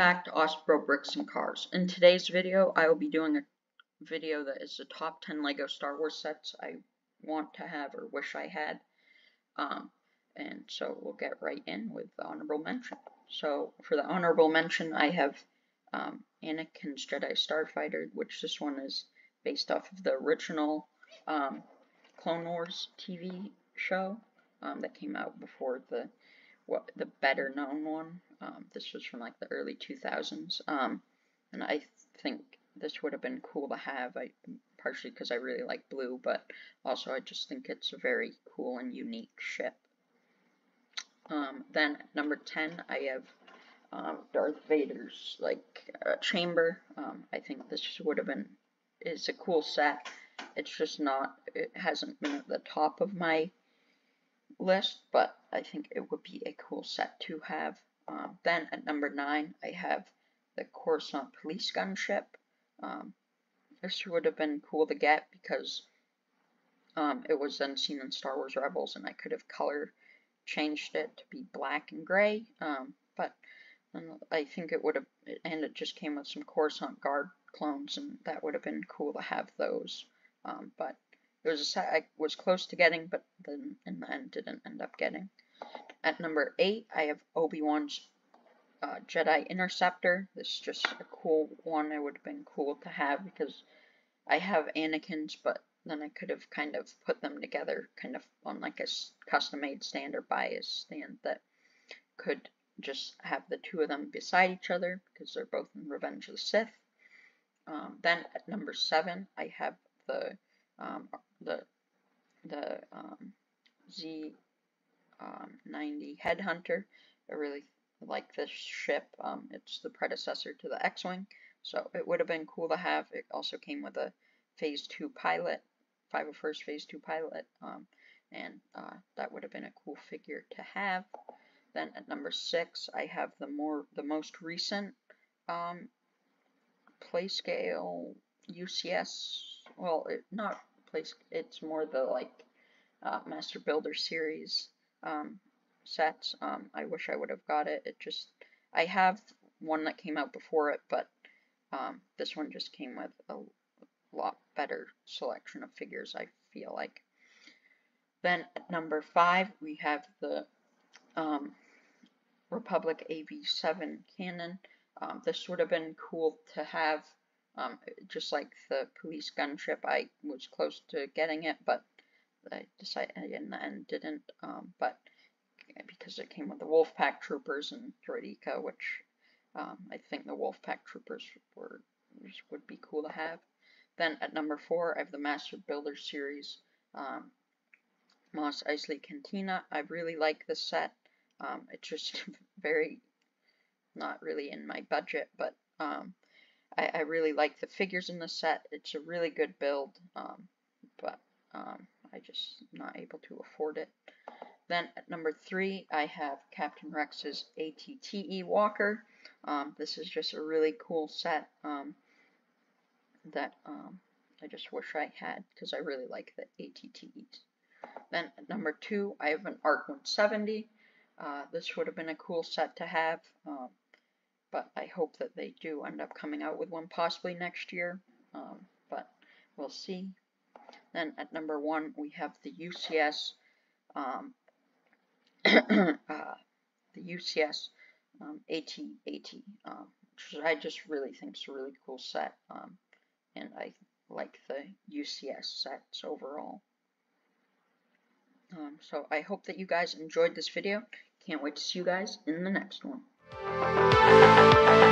back to AwesomeBro Bricks and Cars. In today's video, I will be doing a video that is the top 10 LEGO Star Wars sets I want to have or wish I had. Um, and so we'll get right in with the honorable mention. So for the honorable mention, I have um, Anakin's Jedi Starfighter, which this one is based off of the original um, Clone Wars TV show um, that came out before the what the better known one. Um, this was from like the early 2000s, um, and I think this would have been cool to have. I partially because I really like blue, but also I just think it's a very cool and unique ship. Um, then number 10, I have um, Darth Vader's like uh, chamber. Um, I think this would have been is a cool set. It's just not. It hasn't been at the top of my list, but I think it would be a cool set to have. Um, then at number 9, I have the Coruscant Police Gunship. Um, this would have been cool to get because um, it was then seen in Star Wars Rebels, and I could have color changed it to be black and gray. Um, but I think it would have, and it just came with some Coruscant Guard clones, and that would have been cool to have those. Um, but it was a set I was close to getting, but then in the end didn't end up getting. At number 8, I have Obi-Wan's uh, Jedi Interceptor. This is just a cool one. It would have been cool to have because I have Anakin's, but then I could have kind of put them together kind of on like a custom-made stand or bias stand that could just have the two of them beside each other because they're both in Revenge of the Sith. Um, then at number 7, I have the um, the the um, Z90 um, Headhunter. I really like this ship. Um, it's the predecessor to the X-Wing, so it would have been cool to have. It also came with a Phase 2 pilot, 501st Phase 2 pilot, um, and uh, that would have been a cool figure to have. Then at number 6, I have the more the most recent um, Playscale UCS, well, it, not place. It's more the like uh, Master Builder series um, sets. Um, I wish I would have got it. It just I have one that came out before it, but um, this one just came with a lot better selection of figures. I feel like. Then at number five we have the um, Republic AV7 cannon. Um, this would have been cool to have um, just like the police gunship, I was close to getting it, but I decided in the end didn't. Um, but because it came with the Wolfpack Troopers and Droideka, which um, I think the Wolfpack Troopers were would be cool to have. Then at number four, I have the Master Builder series, um, Mos Eisley Cantina. I really like this set. Um, it's just very not really in my budget, but um, I, I really like the figures in the set. It's a really good build, um, but um, I just not able to afford it. Then at number three, I have Captain Rex's ATTE Walker. Um, this is just a really cool set um, that um, I just wish I had because I really like the ATTEs. Then at number two, I have an ARC 170. Uh, this would have been a cool set to have. But I hope that they do end up coming out with one possibly next year, um, but we'll see. Then at number one, we have the UCS, um, uh, the UCS um, AT-AT, um, which I just really think is a really cool set, um, and I like the UCS sets overall. Um, so I hope that you guys enjoyed this video. Can't wait to see you guys in the next one. Música